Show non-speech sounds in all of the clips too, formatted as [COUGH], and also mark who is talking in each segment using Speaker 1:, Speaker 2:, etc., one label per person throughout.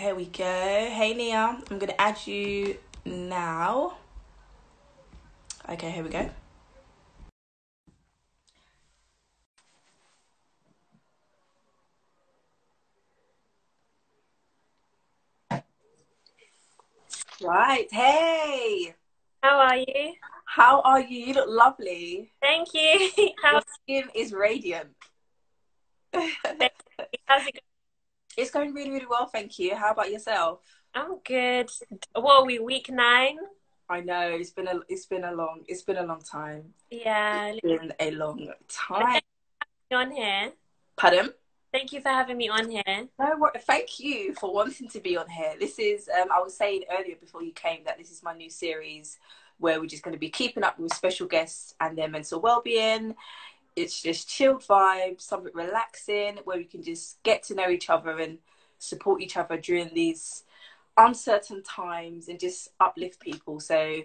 Speaker 1: here we go. Hey Nia, I'm gonna add you now. Okay, here we go. Right, hey,
Speaker 2: How are you?
Speaker 1: how are you? You look lovely.
Speaker 2: Thank you. [LAUGHS]
Speaker 1: Your skin is radiant.
Speaker 2: how's it?
Speaker 1: It's going really, really well, thank you. How about yourself?
Speaker 2: I'm good. What are we, week nine?
Speaker 1: I know it's been a it's been a long it's been a long time.
Speaker 2: Yeah,
Speaker 1: It's been a long time.
Speaker 2: on here.
Speaker 1: Pardon?
Speaker 2: Thank you for having me on here.
Speaker 1: No, thank you for wanting to be on here. This is, um, I was saying earlier before you came that this is my new series where we're just going to be keeping up with special guests and their mental well-being. It's just chilled vibes, something relaxing where we can just get to know each other and support each other during these uncertain times and just uplift people. So,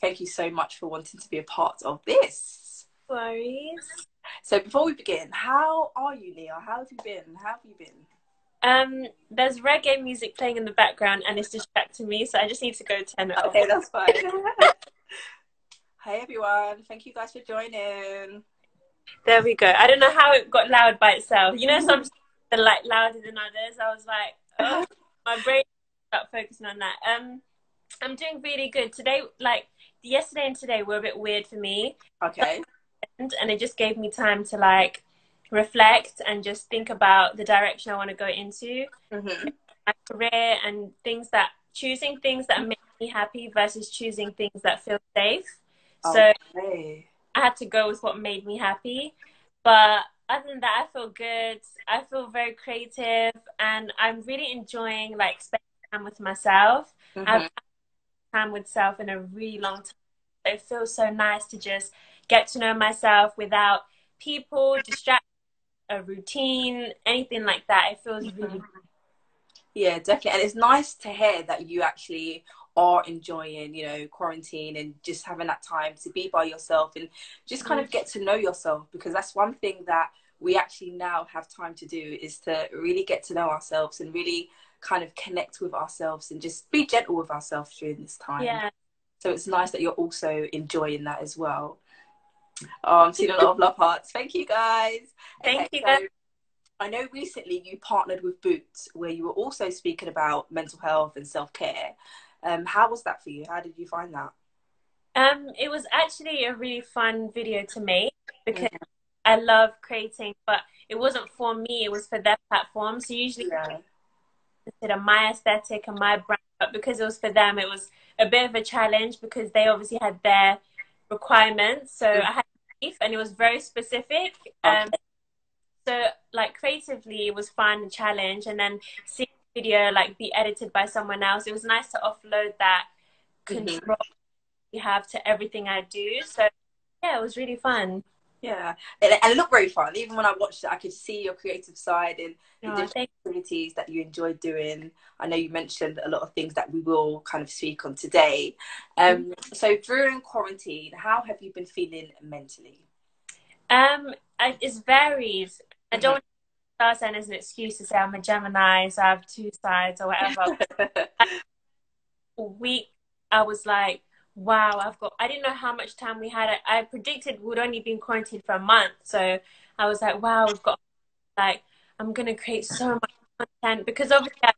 Speaker 1: thank you so much for wanting to be a part of this.
Speaker 2: Worries.
Speaker 1: So, before we begin, how are you, Nia? How have you been? How have you been?
Speaker 2: Um, there's reggae music playing in the background and it's distracting me, so I just need to go turn it off.
Speaker 1: Okay, that's fine. [LAUGHS] hey everyone, thank you guys for joining.
Speaker 2: There we go. I don't know how it got loud by itself. You know, some are like louder than others. I was like, oh, [LAUGHS] my brain stopped focusing on that. Um, I'm doing really good today. Like yesterday and today were a bit weird for me.
Speaker 1: Okay.
Speaker 2: and it just gave me time to like reflect and just think about the direction I want to go into
Speaker 1: hmm
Speaker 2: my career and things that choosing things that make me happy versus choosing things that feel safe. So
Speaker 1: Okay.
Speaker 2: I had to go with what made me happy. But other than that, I feel good. I feel very creative and I'm really enjoying like spending time with myself.
Speaker 1: Mhm.
Speaker 2: I've had time with self in a really long time. It feels so nice to just get to know myself without people, distract, a routine, anything like that. It feels really
Speaker 1: Yeah, definitely. And it's nice to hear that you actually are enjoying, you know, quarantine and just having that time to be by yourself and just kind of get to know yourself because that's one thing that we actually now have time to do is to really get to know ourselves and really kind of connect with ourselves and just be gentle with ourselves during this time.
Speaker 2: yeah.
Speaker 1: So it's nice that you're also enjoying that as well. Um, oh, I'm seeing a lot of love hearts. Thank you guys.
Speaker 2: Thank you, guys.
Speaker 1: I know recently you partnered with Boots, where you were also speaking about mental health and self care. Um, how was that for you? How did you find that?
Speaker 2: Um, it was actually a really fun video to make because I love creating, but it wasn't for me, it was for their platform. So usually
Speaker 1: Yeah.
Speaker 2: consider my aesthetic and my brand, but because it was for them, it was a bit of a challenge because they obviously had their requirements. So
Speaker 1: Mm.
Speaker 2: I had brief and it was very specific. Um, so like creatively, it was fun, and challenge, and then seeing video like be edited by someone else, it was nice to offload that
Speaker 1: Mhm.
Speaker 2: control we have to everything I do. So yeah, it was really fun.
Speaker 1: Yeah, and, it looked very fun. Even when I watched it, I could see your creative side and the
Speaker 2: Oh,
Speaker 1: different
Speaker 2: thank-
Speaker 1: activities that you enjoyed doing. I know you mentioned a lot of things that we will kind of speak on today. Um, so during quarantine, how have you been feeling mentally?
Speaker 2: Um, it's varied. I
Speaker 1: Mm-hmm.
Speaker 2: don't start saying as an excuse to say I'm a Gemini, so I have two sides or whatever. [LAUGHS] Week, I was like, wow, I've got, I didn't know how much time we had. I, I predicted we'd only been quarantined for a month. So I was like, wow, we've got, like, I'm going to create so much content because obviously I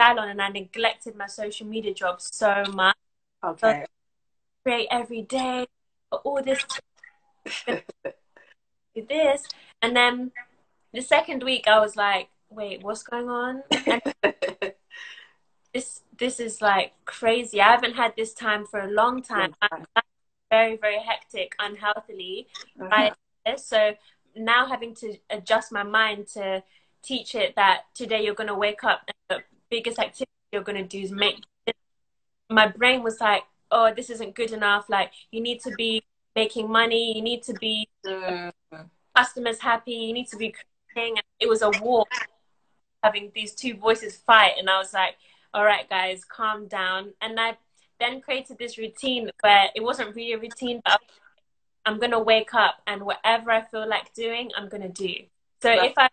Speaker 2: salon and I neglected my social media job so much.
Speaker 1: okay.
Speaker 2: Create every day, all this, [LAUGHS] do this. And then the second week, I was like, wait, what's going on? [LAUGHS] This this is like crazy. I haven't had this time for a long time. I'm very very hectic, unhealthily.
Speaker 1: Uh-huh.
Speaker 2: So now having to adjust my mind to teach it that today you're going to wake up and the biggest activity you're going to do is make. My brain was like, oh, this isn't good enough. Like you need to be making money. You need to be
Speaker 1: Mm.
Speaker 2: customers happy. You need to be creating. It was a war having these two voices fight, and I was like, all right, guys, calm down. And I then created this routine where it wasn't really a routine, but I'm gonna wake up and whatever I feel like doing, I'm gonna do. So if I,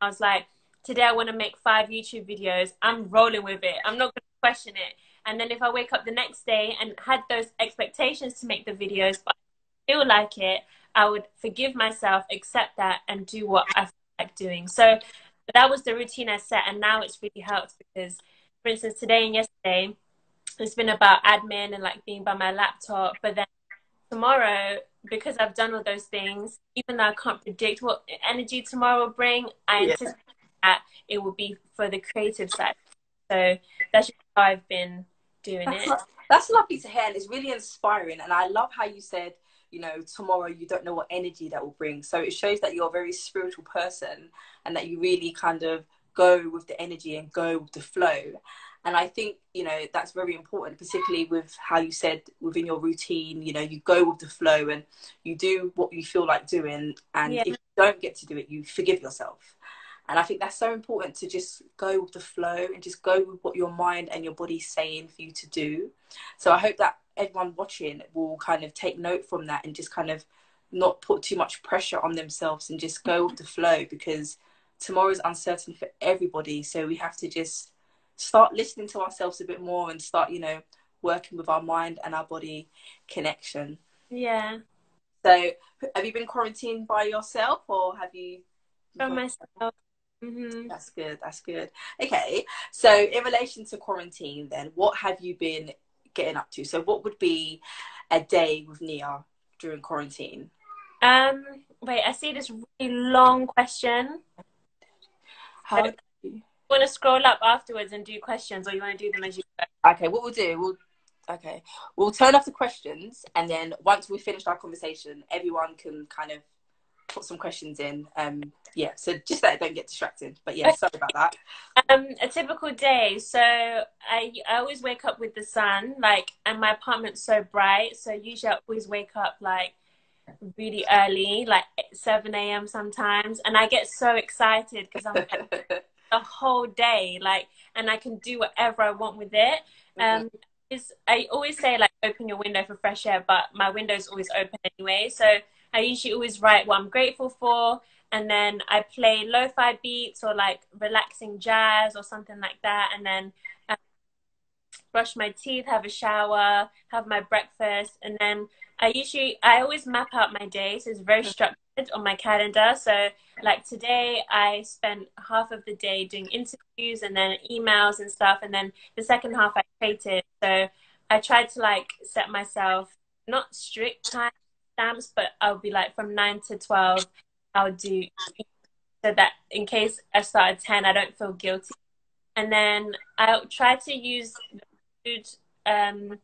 Speaker 2: I was like, today I want to make five YouTube videos. I'm rolling with it. I'm not going to question it. And then if I wake up the next day and had those expectations to make the videos, but I feel like it, I would forgive myself, accept that, and do what I like doing. So that was the routine I set, and now it's really helped because, for instance, today and yesterday, it's been about admin and like being by my laptop. But then tomorrow, because I've done all those things, even though I can't predict what energy tomorrow will bring, I yeah. anticipate that it will be for the creative side. So that's how I've been doing
Speaker 1: that's
Speaker 2: it.
Speaker 1: Lo- that's lovely to hear, and it's really inspiring. And I love how you said, you know, tomorrow you don't know what energy that will bring. So it shows that you're a very spiritual person, and that you really kind of go with the energy and go with the flow. And I think, you know, that's very important, particularly with how you said within your routine, you know, you go with the flow and you do what you feel like doing. And yeah. if you don't get to do it, you forgive yourself. And I think that's so important to just go with the flow and just go with what your mind and your body's saying for you to do. So I hope that everyone watching will kind of take note from that and just kind of not put too much pressure on themselves and just go with the flow because tomorrow is uncertain for everybody. So we have to just start listening to ourselves a bit more and start, you know, working with our mind and our body connection.
Speaker 2: Yeah.
Speaker 1: So have you been quarantined by yourself or have you?
Speaker 2: By myself.
Speaker 1: Mm-hmm. That's good. That's good. Okay. So, in relation to quarantine, then, what have you been getting up to? So, what would be a day with Nia during quarantine?
Speaker 2: Um. Wait. I see this really long question. How? You want to scroll up afterwards and do questions, or you want to do them as you
Speaker 1: go? Okay. What we'll do, we'll okay, we'll turn off the questions, and then once we finish our conversation, everyone can kind of put some questions in. Um, yeah, so just that I don't get distracted. But yeah, sorry about that.
Speaker 2: Um, a typical day. So I I always wake up with the sun, like, and my apartment's so bright. So usually I always wake up like really early, like seven a.m. sometimes, and I get so excited because I'm like, [LAUGHS] the whole day, like, and I can do whatever I want with it. Mm-hmm. Um, is I always say like open your window for fresh air, but my window's always open anyway. So I usually always write what I'm grateful for, and then I play lo-fi beats or like relaxing jazz or something like that, and then um, brush my teeth, have a shower, have my breakfast, and then I usually I always map out my day, so it's very structured on my calendar. So like today, I spent half of the day doing interviews and then emails and stuff, and then the second half I created. So I tried to like set myself not strict time stamps, but I'll be like from nine to twelve, I'll do so that in case I start at ten, I don't feel guilty. And then I'll try to use food um,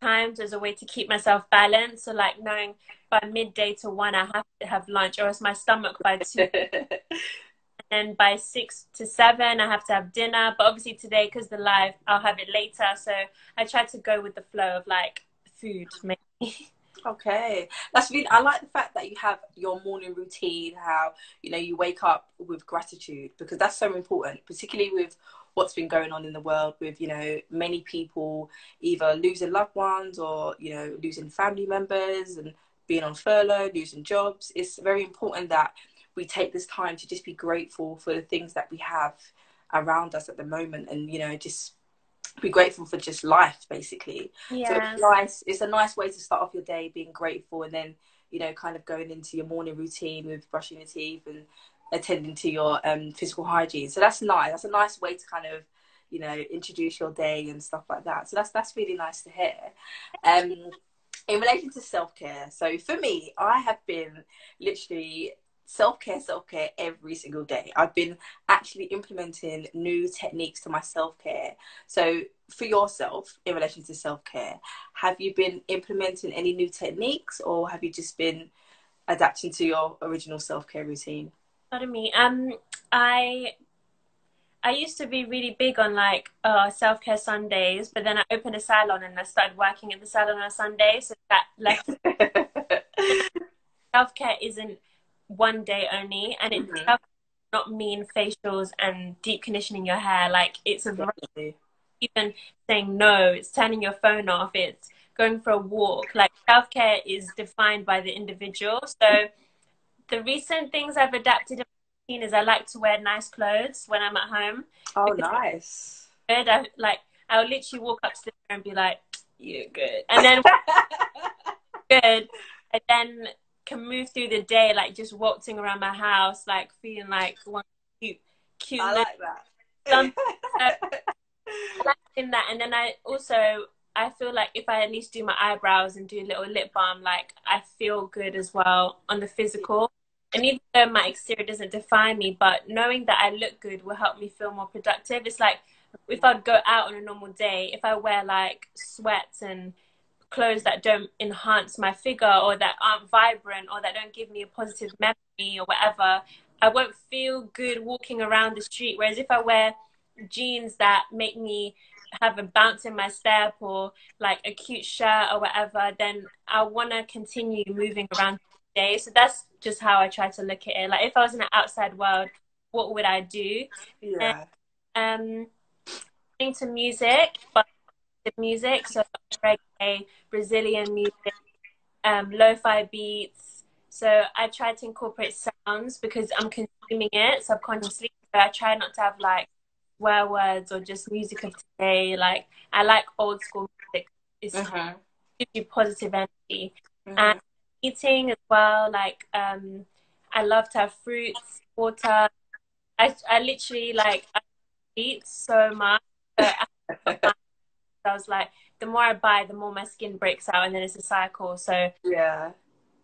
Speaker 2: times as a way to keep myself balanced. So like knowing by midday to one, I have to have lunch, or else my stomach by two. [LAUGHS] and by six to seven, I have to have dinner. But obviously today, because the live, I'll have it later. So I try to go with the flow of like food, maybe. [LAUGHS]
Speaker 1: Okay, that's really. I like the fact that you have your morning routine. How you know you wake up with gratitude because that's so important, particularly with what's been going on in the world. With you know many people either losing loved ones or you know losing family members and being on furlough, losing jobs. It's very important that we take this time to just be grateful for the things that we have around us at the moment, and you know just be grateful for just life basically. Yeah. so it's nice it's a nice way to start off your day being grateful and then you know kind of going into your morning routine with brushing your teeth and attending to your um, physical hygiene. So that's nice that's a nice way to kind of you know introduce your day and stuff like that. So that's that's really nice to hear. Um in relation to self-care so for me i have been literally self care, self care every single day. I've been actually implementing new techniques to my self care. So, for yourself, in relation to self care, have you been implementing any new techniques or have you just been adapting to your original self care routine?
Speaker 2: Pardon me. Um, I I used to be really big on like uh, self care Sundays, but then I opened a salon and I started working at the salon on a Sunday, so that left. [LAUGHS] [LAUGHS] self care isn't one day only, and it mm-hmm. does not mean facials and deep conditioning your hair. Like it's a variety. even saying no, it's turning your phone off, it's going for a walk. Like self care is defined by the individual. So the recent things I've adapted routine is I like to wear nice clothes when I'm at home.
Speaker 1: Oh, nice.
Speaker 2: Good. I, like I'll literally walk up to the mirror and be like, "You're good," and then [LAUGHS] good, and then can move through the day like just waltzing around my house, like feeling like one cute, cute.
Speaker 1: I like that. [LAUGHS]
Speaker 2: in that, and then I also I feel like if I at least do my eyebrows and do a little lip balm, like I feel good as well on the physical. And even though my exterior doesn't define me, but knowing that I look good will help me feel more productive. It's like if I'd go out on a normal day, if I wear like sweats and clothes that don't enhance my figure or that aren't vibrant or that don't give me a positive memory or whatever, I won't feel good walking around the street. Whereas if I wear jeans that make me have a bounce in my step or like a cute shirt or whatever, then I want to continue moving around the day. So that's just how I try to look at it. Like if I was in the outside world, what would I do?
Speaker 1: Yeah.
Speaker 2: And, um, into music, but music, so reggae, Brazilian music, um, lo-fi beats. So I try to incorporate sounds because I'm consuming it subconsciously. So I try not to have like swear words or just music of today. Like I like old school music. It's mm-hmm. gives you positive energy. Mm-hmm. And eating as well. Like um, I love to have fruits, water. I I literally like I eat so much. I [LAUGHS] was like, the more I buy, the more my skin breaks out, and then it's a cycle. So
Speaker 1: yeah,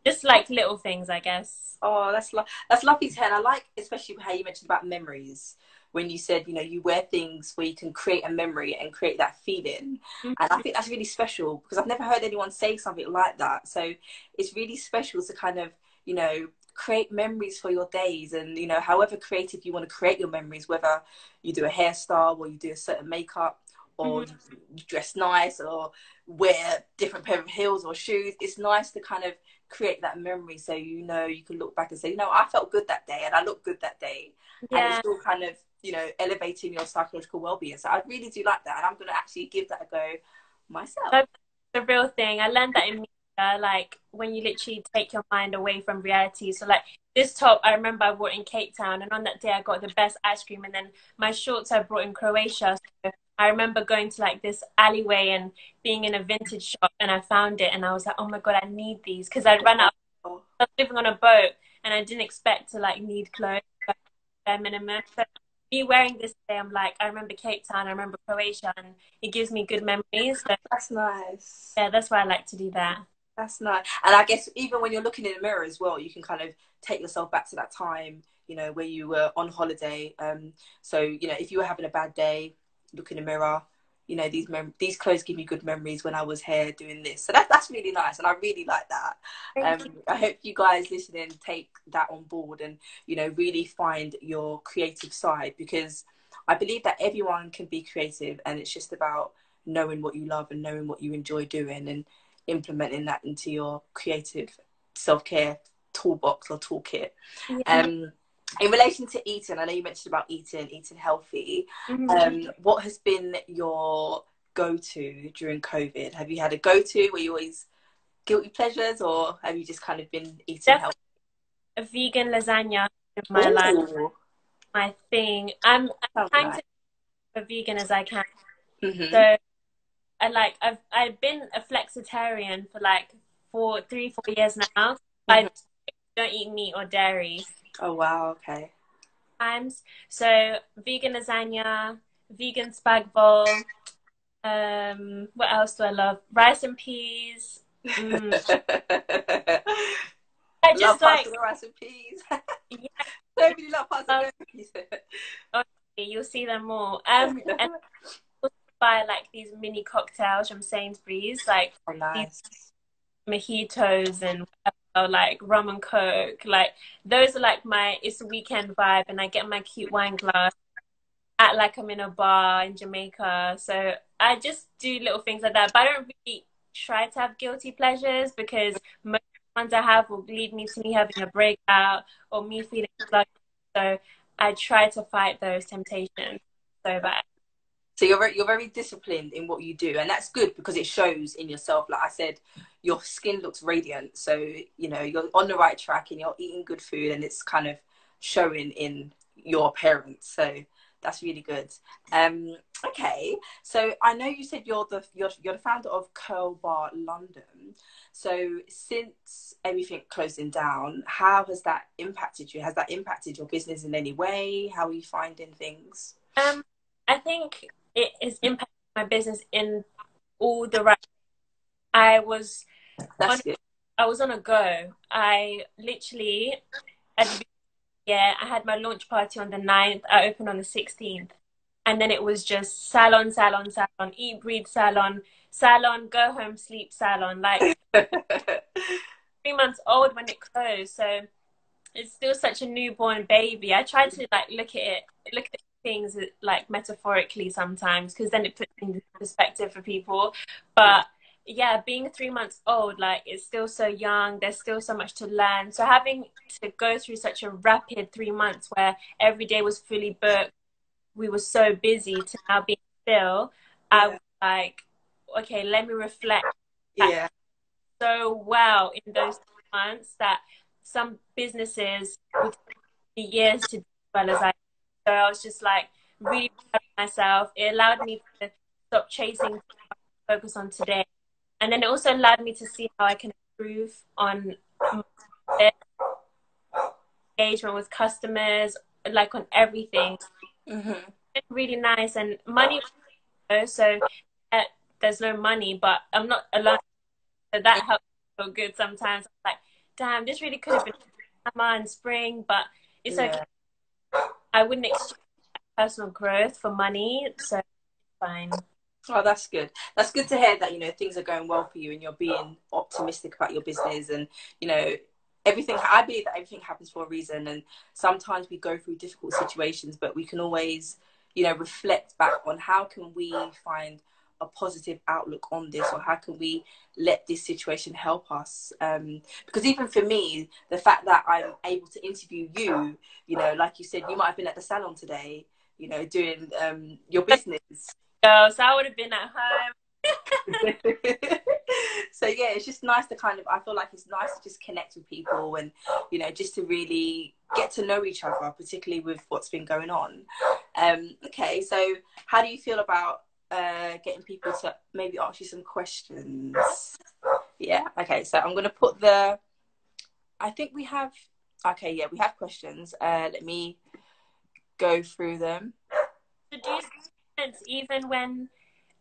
Speaker 2: just like little things, I guess.
Speaker 1: Oh, that's lo- that's lovely to hear. And I like especially how you mentioned about memories when you said you know you wear things where you can create a memory and create that feeling mm-hmm. and i think that's really special because i've never heard anyone say something like that so it's really special to kind of you know create memories for your days and you know however creative you want to create your memories whether you do a hairstyle or you do a certain makeup or mm-hmm. dress nice or wear different pair of heels or shoes it's nice to kind of create that memory so you know you can look back and say you know i felt good that day and i looked good that day yeah. and it's all kind of you know elevating your psychological well-being so i really do like that and i'm going to actually give that a go myself
Speaker 2: that's the real thing i learned that in Uh, like when you literally take your mind away from reality so like this top i remember i bought in cape town and on that day i got the best ice cream and then my shorts i brought in croatia so I remember going to like this alleyway and being in a vintage shop and I found it and I was like, oh my god, I need these because I'd run out. I was living on a boat and I didn't expect to like need clothes but bare minimum. So me wearing this today, I'm like, I remember Cape Town, I remember Croatia, and it gives me good memories. So,
Speaker 1: that's nice.
Speaker 2: Yeah, that's why I like to do that.
Speaker 1: That's nice. And I guess even when you're looking in the mirror as well, you can kind of take yourself back to that time, you know, where you were on holiday. Um, so, you know, if you were having a bad day, look in the mirror you know these mem- these clothes give me good memories when I was here doing this. So that that's really nice, and I really like that. Um, I hope you guys listening take that on board, and you know really find your creative side because I believe that everyone can be creative, and it's just about knowing what you love and knowing what you enjoy doing, and implementing that into your creative self care toolbox or toolkit. Yeah. Um, in relation to eating, I know you mentioned about eating, eating healthy. Mm-hmm. Um, what has been your go-to during COVID? Have you had a go-to where you always guilty pleasures, or have you just kind of been eating Definitely
Speaker 2: healthy? A vegan lasagna in my Ooh. life, my thing. I'm, I'm trying nice. to be as vegan as I can. Mm-hmm. So, I like I've I've been a flexitarian for like four, three, four years now. Mm-hmm. I don't eat meat or dairy.
Speaker 1: Oh wow, okay.
Speaker 2: Times. So vegan lasagna, vegan spag bowl. Um, what else do I love? Rice and peas. Mm.
Speaker 1: I [LAUGHS] just love like rice and peas. [LAUGHS] yeah. So many love pasta um,
Speaker 2: you'll see them more. Um, and [LAUGHS] buy like these mini cocktails from Sainsbury's, like
Speaker 1: oh, nice.
Speaker 2: mojitos and like rum and coke. Like those are like my it's a weekend vibe, and I get my cute wine glass, act like I'm in a bar in Jamaica. So I just do little things like that, but I don't really try to have guilty pleasures because most ones I have will lead me to me having a breakout or me feeling sluggish. So I try to fight those temptations so bad.
Speaker 1: So you're very, you're very disciplined in what you do, and that's good because it shows in yourself. Like I said, your skin looks radiant, so you know you're on the right track and you're eating good food, and it's kind of showing in your appearance. So that's really good. Um, okay, so I know you said you're the you're, you're the founder of Curl Bar London. So since everything closing down, how has that impacted you? Has that impacted your business in any way? How are you finding things?
Speaker 2: Um, I think it has impacted my business in all the right. I was
Speaker 1: That's
Speaker 2: on,
Speaker 1: good.
Speaker 2: I was on a go. I literally at yeah, I had my launch party on the 9th. I opened on the 16th. And then it was just salon, salon, salon, eat, breathe, salon, salon, go home, sleep, salon. Like [LAUGHS] three months old when it closed. So it's still such a newborn baby. I tried to like look at it, look at things uh, like metaphorically sometimes because then it puts in perspective for people. But yeah, being three months old, like it's still so young. There's still so much to learn. So having to go through such a rapid three months where every day was fully booked, we were so busy to now being still. Yeah. I was like, okay, let me reflect.
Speaker 1: Yeah.
Speaker 2: So well in those months that some businesses would take years to do as well as I. So I was just like really proud of myself. It allowed me to stop chasing, focus on today and then it also allowed me to see how I can improve on engagement with customers, like on everything.
Speaker 1: Mm-hmm.
Speaker 2: It's really nice and money. So uh, there's no money, but I'm not alone. So that helps feel good sometimes. I'm like, damn, this really could have been summer and spring, but it's yeah. okay. I wouldn't exchange personal growth for money, so fine.
Speaker 1: Oh, that's good. That's good to hear that, you know, things are going well for you and you're being optimistic about your business and, you know, everything I believe that everything happens for a reason and sometimes we go through difficult situations, but we can always, you know, reflect back on how can we find a positive outlook on this or how can we let this situation help us um, because even for me the fact that i'm able to interview you you know like you said you might have been at the salon today you know doing um, your business
Speaker 2: go. So I would have been at home. [LAUGHS]
Speaker 1: so yeah, it's just nice to kind of. I feel like it's nice to just connect with people and you know just to really get to know each other, particularly with what's been going on. Um, okay, so how do you feel about uh, getting people to maybe ask you some questions? Yeah. Okay. So I'm gonna put the. I think we have. Okay. Yeah, we have questions. Uh, let me go through them.
Speaker 2: So do you even when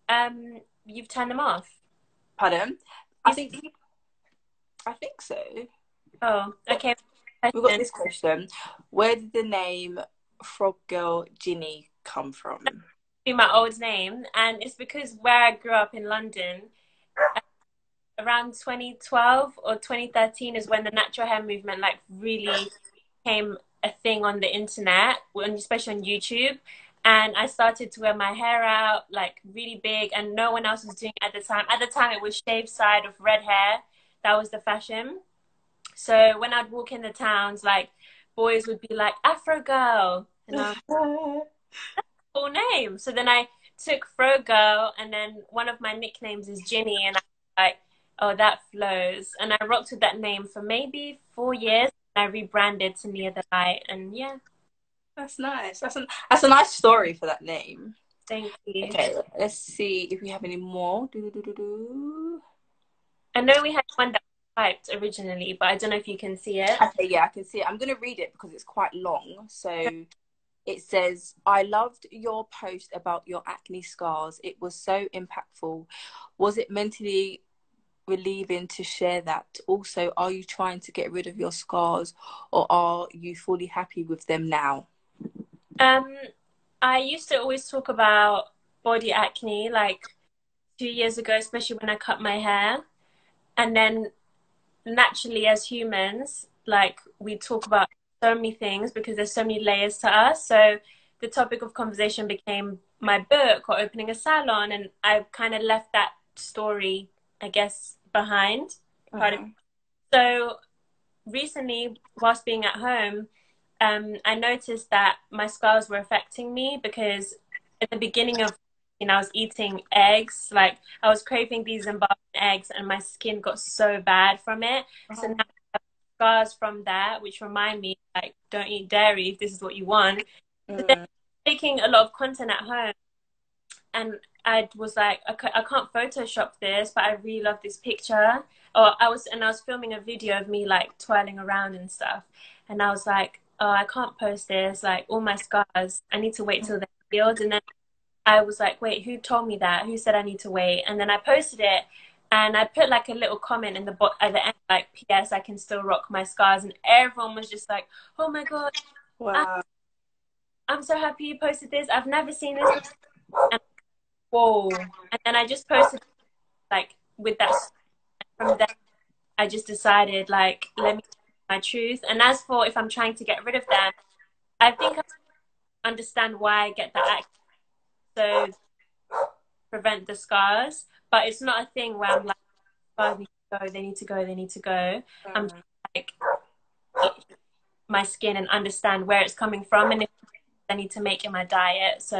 Speaker 2: um, you've turned them off?
Speaker 1: Pardon? I think I think so.
Speaker 2: Oh, okay.
Speaker 1: We've got this question. Where did the name Fro Girl Ginny come from?
Speaker 2: Be my old name, and it's because where I grew up in London, uh, around 2012 or 2013 is when the natural hair movement like really became a thing on the internet, especially on YouTube and I started to wear my hair out like really big, and no one else was doing it at the time. At the time, it was shaved side of red hair. That was the fashion. So when I'd walk in the towns, like boys would be like Afro Girl, and I was [LAUGHS] full name. So then I took Fro Girl, and then one of my nicknames is Ginny, and I was like, oh, that flows. And I rocked with that name for maybe four years. I rebranded to Nia the Light, and yeah.
Speaker 1: That's nice. That's a that's a nice story for that name.
Speaker 2: Thank you.
Speaker 1: Okay, let's see if we have any more.
Speaker 2: I know we had one that typed originally, but I don't know if you can see it.
Speaker 1: Okay, yeah, I can see it. I'm gonna read it because it's quite long. So it says, I loved your post about your acne scars. It was so impactful. Was it mentally relieving to share that? Also, are you trying to get rid of your scars or are you fully happy with them now?
Speaker 2: Um, I used to always talk about body acne like two years ago, especially when I cut my hair. And then naturally, as humans, like we talk about so many things because there's so many layers to us. So the topic of conversation became my book or opening a salon, and I kind of left that story, I guess, behind. So recently, whilst being at home, um, I noticed that my scars were affecting me because at the beginning of you know, I was eating eggs, like I was craving these embalmed eggs, and my skin got so bad from it. Oh. So now scars from that, which remind me like don't eat dairy if this is what you want.
Speaker 1: Mm.
Speaker 2: Taking a lot of content at home, and I was like, okay, I can't Photoshop this, but I really love this picture. Or I was, and I was filming a video of me like twirling around and stuff, and I was like, oh, I can't post this. Like all my scars, I need to wait till they're healed. And then I was like, wait, who told me that? Who said I need to wait? And then I posted it, and I put like a little comment in the bo- at the end, like, "P.S. I can still rock my scars," and everyone was just like, "Oh my god,
Speaker 1: Wow.
Speaker 2: I'm so happy you posted this. I've never seen this." And, whoa! And then I just posted like with that. From there, I just decided like, let me tell my truth. And as for if I'm trying to get rid of them, I think I understand why I get that act. So prevent the scars, but it's not a thing where I'm like, scars need to go, they need to go, they need to go. I'm
Speaker 1: Mm.
Speaker 2: like my skin and understand where it's coming from and if I need to make in my diet. So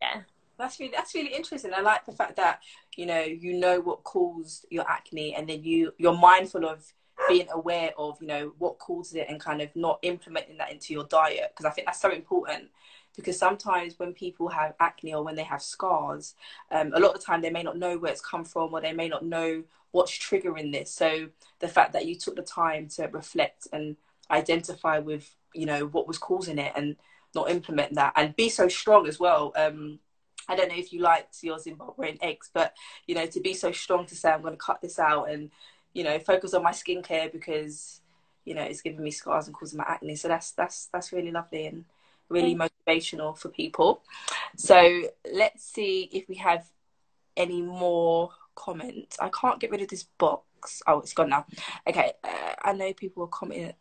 Speaker 2: yeah.
Speaker 1: That's really that's really interesting. I like the fact that you know you know what caused your acne, and then you you're mindful of being aware of you know what causes it and kind of not implementing that into your diet because I think that's so important. Because sometimes when people have acne or when they have scars, um, a lot of the time they may not know where it's come from or they may not know what's triggering this. So the fact that you took the time to reflect and identify with you know what was causing it and not implement that and be so strong as well. Um, I don't know if you liked your Zimbabwean eggs, but you know, to be so strong to say I'm going to cut this out and you know focus on my skincare because you know it's giving me scars and causing my acne. So that's that's that's really lovely and really motivational for people. So let's see if we have any more comments. I can't get rid of this box. Oh, it's gone now. Okay, uh, I know people are commenting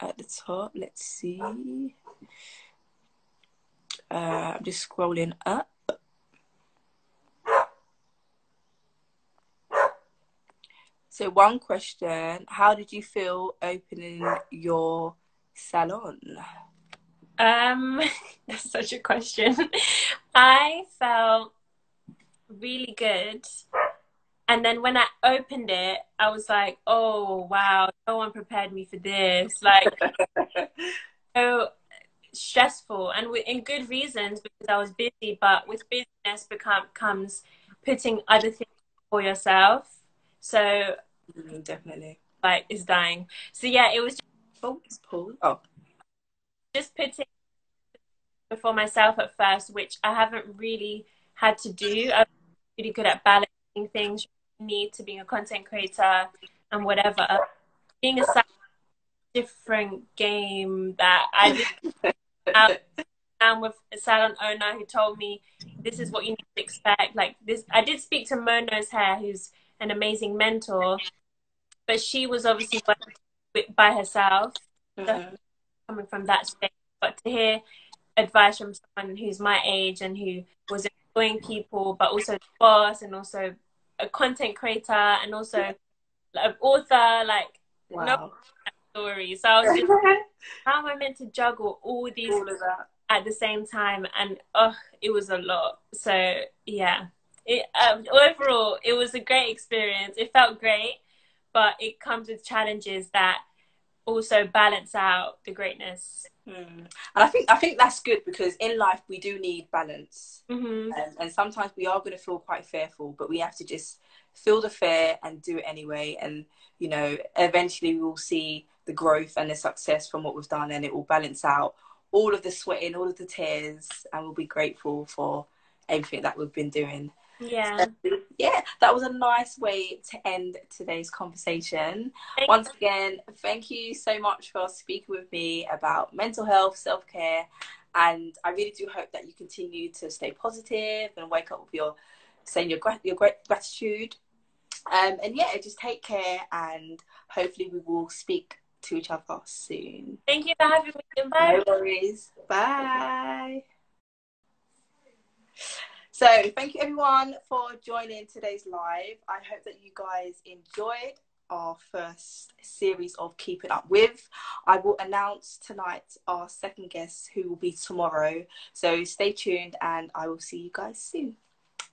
Speaker 1: at the top. Let's see. Uh, I'm just scrolling up. So one question, how did you feel opening your salon?
Speaker 2: Um [LAUGHS] that's such a question. I felt really good. And then when I opened it, I was like, oh wow, no one prepared me for this. Like [LAUGHS] so stressful and in good reasons because I was busy, but with business become comes putting other things for yourself. So
Speaker 1: Mm, definitely.
Speaker 2: like is dying. So yeah, it was
Speaker 1: Oh, it's Paul. Oh,
Speaker 2: just putting before myself at first, which I haven't really had to do. I'm really good at balancing things, need to being a content creator and whatever. Being a different game that I [LAUGHS] did and with a salon owner who told me this is what you need to expect. Like this, I did speak to Mono's Hair, who's an amazing mentor, but she was obviously by herself
Speaker 1: Mhm.
Speaker 2: Coming from that space, but to hear advice from someone who's my age and who was employing people, but also a boss and also a content creator and also an author, like
Speaker 1: wow.
Speaker 2: stories. So I was just, [LAUGHS] how am I meant to juggle all these
Speaker 1: All
Speaker 2: at the same time? And oh, it was a lot. So yeah, it, um, overall, it was a great experience. It felt great, but it comes with challenges that also balance out the greatness.
Speaker 1: Mm. And I think I think that's good because in life we do need balance,
Speaker 2: hmm
Speaker 1: um, and sometimes we are going to feel quite fearful, but we have to just feel the fear and do it anyway. And you know, eventually we will see the growth and the success from what we've done, and it will balance out all of the sweating, all of the tears, and we'll be grateful for everything that we've been doing.
Speaker 2: Yeah.
Speaker 1: yeah, that was a nice way to end today's conversation.
Speaker 2: Thank-
Speaker 1: Once again, thank you so much for speaking with me about mental health, self care, and I really do hope that you continue to stay positive and wake up with your saying your your great gratitude. Um, and yeah, just take care, and hopefully we will speak to each other soon.
Speaker 2: Thank you for having me. Bye.
Speaker 1: No worries. Bye. So, thank you everyone for joining today's live. I hope that you guys enjoyed our first series of Keeping Up With. I will announce tonight our second guest, who will be tomorrow. So, stay tuned and I will see you guys soon.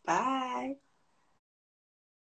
Speaker 1: Bye.